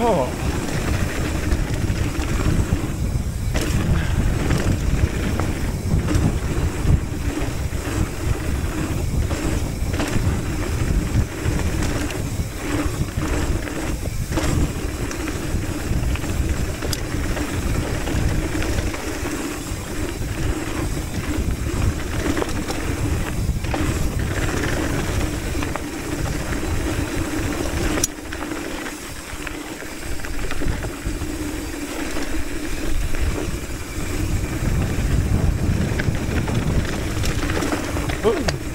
Oh. Oh.